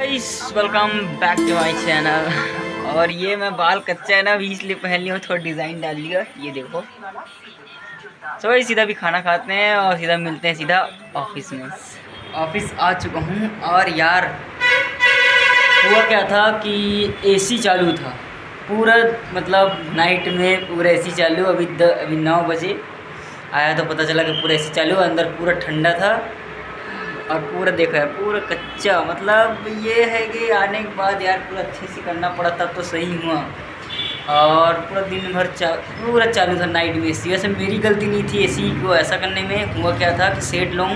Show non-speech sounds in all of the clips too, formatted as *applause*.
Welcome back to my channel और ये मैं बाल कच्चा है ना, अभी इसलिए पहन लिया थोड़ा डिज़ाइन डाल लिया, ये देखो। सो भाई, सीधा भी खाना खाते हैं और सीधा मिलते हैं सीधा ऑफ़िस में। ऑफ़िस आ चुका हूँ और यार, हुआ क्या था कि एसी चालू था। पूरा मतलब नाइट में पूरा एसी चालू, अभी द, अभी नौ बजे आया तो पता चला कि पूरा एसी चालू अंदर पूरा ठंडा था। और पूरा देखा है पूरा कच्चा मतलब ये है कि आने के बाद यार पूरा अच्छे से करना पड़ा, तब तो सही हुआ। और पूरा दिन भर चा, पूरा चालू था नाइट में एसी वैसे मेरी गलती नहीं थी एसी को ऐसा करने में। हुआ क्या था कि सेट लोग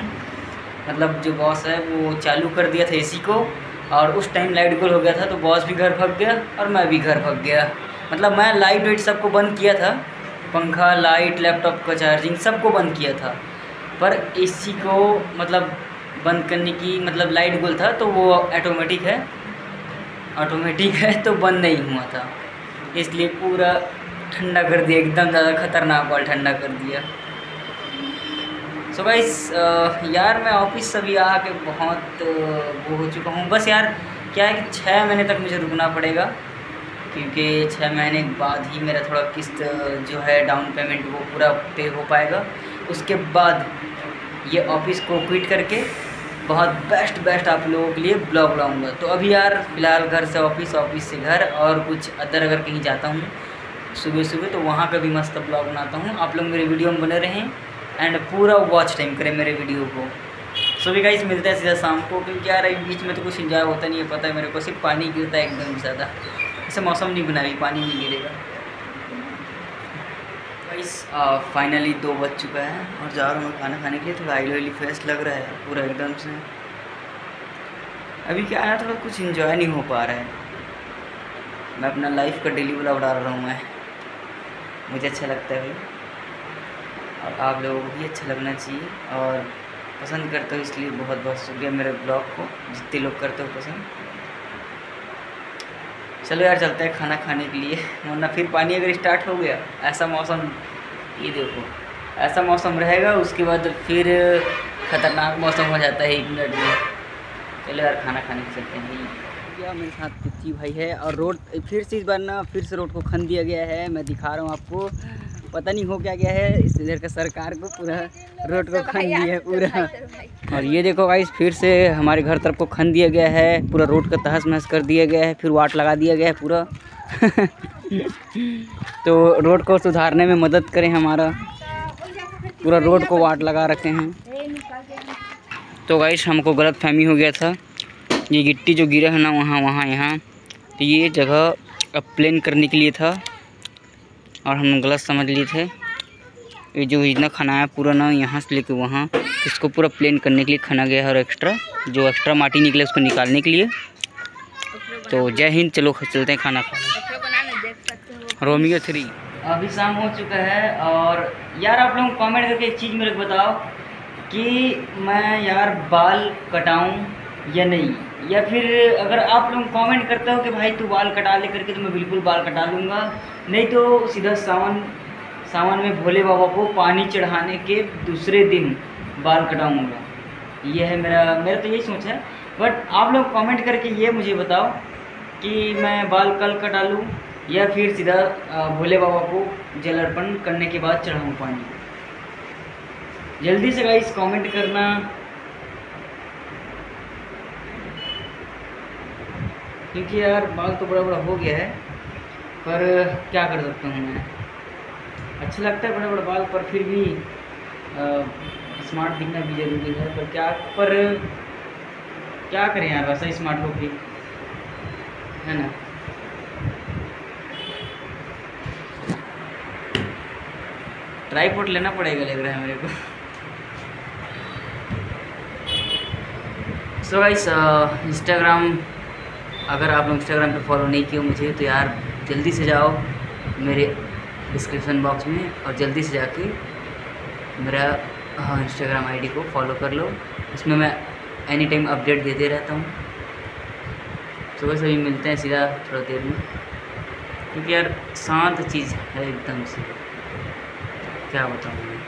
मतलब जो बॉस है वो चालू कर दिया था एसी को, और उस टाइम लाइट गोल हो गया था तो बॉस भी घर भग गया और मैं भी घर भग गया। मतलब मैं लाइट वाइट सबको बंद किया था, पंखा लाइट लैपटॉप का चार्जिंग सबको बंद किया था। पर एसी को मतलब बंद करने की मतलब लाइट गोल था तो वो ऑटोमेटिक है। ऑटोमेटिक है तो बंद नहीं हुआ था। इसलिए पूरा ठंडा कर दिया, एकदम ज़्यादा ख़तरनाक वाल ठंडा कर दिया। सो so गाइस यार मैं ऑफ़िस से भी आके बहुत वो हो चुका हूँ। बस यार, क्या है कि छः महीने तक मुझे रुकना पड़ेगा, क्योंकि छः महीने बाद ही मेरा थोड़ा किस्त जो है डाउन पेमेंट वो पूरा पे हो पाएगा। उसके बाद ये ऑफ़िस को क्विट करके बहुत बेस्ट बेस्ट आप लोगों के लिए ब्लॉग लाऊँगा। तो अभी यार, फ़िलहाल घर से ऑफ़िस ऑफ़िस से घर और कुछ अदर अगर कहीं जाता हूँ सुबह सुबह तो वहाँ का भी मस्त ब्लॉग बनाता हूँ। आप लोग मेरे वीडियो में बने रहें एंड पूरा वॉच टाइम करें मेरे वीडियो को। सो भी गाइस मिलते हैं सीधा शाम को, क्योंकि यार बीच में तो कुछ इंजॉय होता नहीं है, पता है मेरे को, सिर्फ़ पानी गिरता है एकदम ज़्यादा। ऐसे मौसम नहीं बना पानी नहीं गिरेगा। गाइस फाइनली दो बज चुका है और जा रहा हूँ खाना खाने के लिए। थोड़ा आइली ऑयली फ्रेश लग रहा है पूरा एकदम से। अभी क्या है थोड़ा कुछ इन्जॉय नहीं हो पा रहा है। मैं अपना लाइफ का डेली ब्लॉग उड़ा रहा हूँ मैं। मुझे अच्छा लगता है भाई। और आप लोगों को भी अच्छा लगना चाहिए और पसंद करते हो इसलिए बहुत बहुत शुक्रिया मेरे ब्लॉग को। जितने लोग करते हो पसंद। चलो यार, चलते हैं खाना खाने के लिए। वरना फिर पानी अगर स्टार्ट हो गया, ऐसा मौसम, ये देखो, ऐसा मौसम रहेगा, उसके बाद फिर ख़तरनाक मौसम हो जाता है एक मिनट में। चलो यार, खाना खाने चलते हैं। भैया मेरे साथ पिच्ची भाई है? और रोड, फिर से इस बार ना, फिर से रोड को खन दिया गया है। मैं दिखा रहा हूँ आपको। पता नहीं हो क्या गया है। इस इधर का सरकार को पूरा रोड को खन दिया है पूरा। *laughs* और ये देखो भाई फिर से हमारे घर तरफ़ को खन दिया गया है। पूरा रोड का तहस महस कर दिया गया है। फिर वाट लगा दिया गया है पूरा। *laughs* तो रोड को सुधारने में मदद करें हमारा। पूरा रोड को वाट लगा रखे हैं। तो गाइस हमको गलत फहमी हो गया था। ये गिट्टी जो गिरा है ना वहाँ वहाँ यहाँ। तो ये जगह अब प्लेन करने के लिए था। और हम गलत समझ लिए थे। ये जो इतना खाना है, पूरा ना यहाँ से लेके वहाँ, इसको पूरा प्लेन करने के लिए खाना गया है और एक्स्ट्रा जो एक्स्ट्रा माटी निकले उसको निकालने के लिए। तो जय हिंद, चलो चलते हैं खाना खाने। Romeo three. अभी शाम हो चुका है और यार आप लोग कमेंट करके एक चीज़ मेरे को बताओ कि मैं यार बाल कटाऊं या नहीं? या फिर अगर आप लोग कमेंट करते हो कि भाई तू बाल कटा ले करके तो मैं बिल्कुल बाल कटा लूँगा। नहीं तो सीधा सावन सावन में भोले बाबा को पानी चढ़ाने के दूसरे दिन बाल कटाऊँगा। ये है मेरा मेरा तो यही सोच है। बट आप लोग कमेंट करके ये मुझे बताओ कि मैं बाल कल कटा लूँ या फिर सीधा भोले बाबा को जल अर्पण करने के बाद चढ़ाऊँ पानी। जल्दी से गाइस कमेंट करना। क्योंकि यार बाल तो बड़ा बड़ा हो गया है, पर क्या कर सकता हूँ मैं? अच्छा लगता है बड़े बड़े बाल, पर फिर भी स्मार्ट दिखना भी ज़रूरी है, पर क्या पर क्या करें यार, वैसा ही स्मार्ट हो भी है ना? ट्राईपोर्ट लेना पड़ेगा लग रहा है मेरे को। सो गाइस इंस्टाग्राम अगर आप लोग इंस्टाग्राम पे फॉलो नहीं किए मुझे तो यार जल्दी से जाओ मेरे डिस्क्रिप्शन बॉक्स में और जल्दी से जाके मेरा हाँ इंस्टाग्राम आईडी को फॉलो कर लो। इसमें मैं एनी टाइम अपडेट देते रहता हूँ। सुबह सभी मिलते हैं सीधा थोड़ा देर में। क्योंकि यार शांत चीज़ है एकदम से। क्या बताऊँ मैं?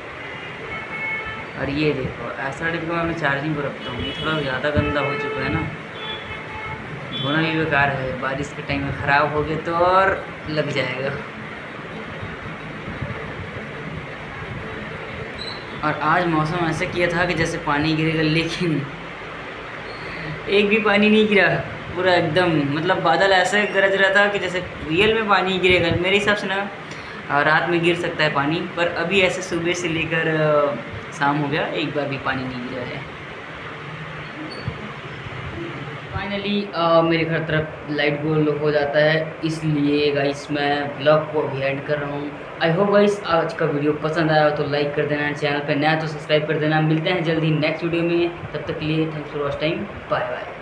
और ये देखो ऐसा डिब्बा मैं चार्जिंग को रखता हूँ। ये थोड़ा ज़्यादा गंदा हो चुका है ना। धोना भी बेकार है। बारिश के टाइम में ख़राब हो गया तो और लग जाएगा। और आज मौसम ऐसे किया था कि जैसे पानी गिरेगा, लेकिन एक भी पानी नहीं गिरा। पूरा एकदम मतलब बादल ऐसे गरज रहा था कि जैसे रियल में पानी गिरेगा, मेरे हिसाब से ना। रात में गिर सकता है पानी, पर अभी ऐसे सुबह से लेकर शाम हो गया, एक बार भी पानी नहीं गिरा है। फाइनली मेरे घर तरफ़ लाइट गोल हो जाता है। इसलिए गाइस मैं ब्लॉग को अभी एंड कर रहा हूँ। आई होप गाइस आज का वीडियो पसंद आया हो तो लाइक कर देना चैनल पर नया तो सब्सक्राइब कर देना। मिलते हैं जल्दी नेक्स्ट वीडियो में। तब तक के लिए thanks for watch time bye bye